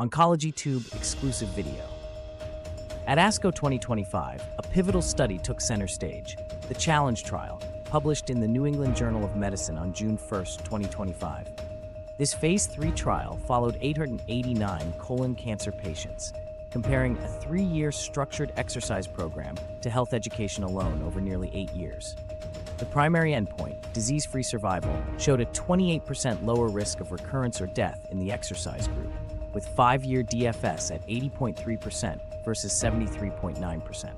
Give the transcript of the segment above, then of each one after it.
Oncology Tube exclusive video. At ASCO 2025, a pivotal study took center stage, the Challenge Trial, published in the New England Journal of Medicine on June 1, 2025. This phase 3 trial followed 889 colon cancer patients, comparing a three year structured exercise program to health education alone over nearly eight years. The primary endpoint, disease free survival, showed a 28% lower risk of recurrence or death in the exercise group, with five year DFS at 80.3% versus 73.9%.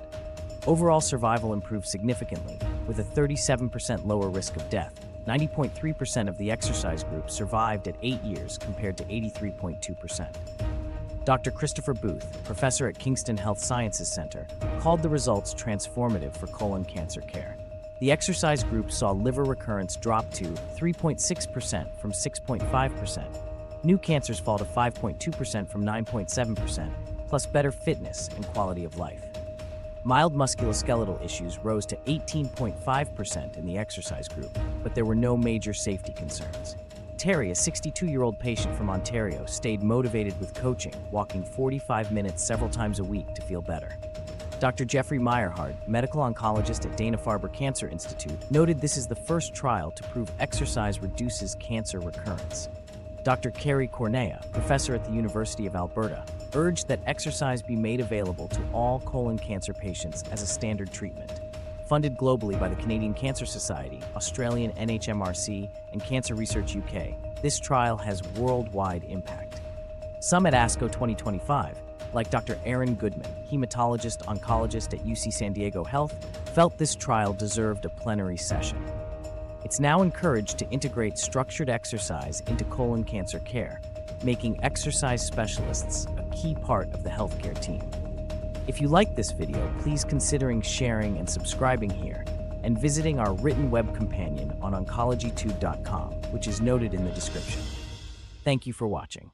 Overall survival improved significantly, with a 37% lower risk of death. 90.3% of the exercise group survived at eight years compared to 83.2%. Dr. Christopher Booth, professor at Kingston Health Sciences Center, called the results transformative for colon cancer care. The exercise group saw liver recurrence drop to 3.6% from 6.5%. New cancers fall to 5.2% from 9.7%, plus better fitness and quality of life. Mild musculoskeletal issues rose to 18.5% in the exercise group, but there were no major safety concerns. Terri, a 62 year old patient from Ontario, stayed motivated with coaching, walking 45 minutes several times a week to feel better. Dr. Jeffrey Meyerhardt, medical oncologist at Dana Farber Cancer Institute, noted this is the first trial to prove exercise reduces cancer recurrence. Dr. Kerry Courneya, professor at the University of Alberta, urged that exercise be made available to all colon cancer patients as a standard treatment. Funded globally by the Canadian Cancer Society, Australian NHMRC, and Cancer Research UK, this trial has worldwide impact. Some at ASCO 2025 like Dr. Aaron Goodman, hematologist oncologist at UC San Diego Health, felt this trial deserved a plenary session. It's now encouraged to integrate structured exercise into colon cancer care, making exercise specialists a key part of the healthcare team. If you like this video, please considering sharing and subscribing here and visiting our written web companion on oncologytube.com, which is noted in the description. Thank you for watching.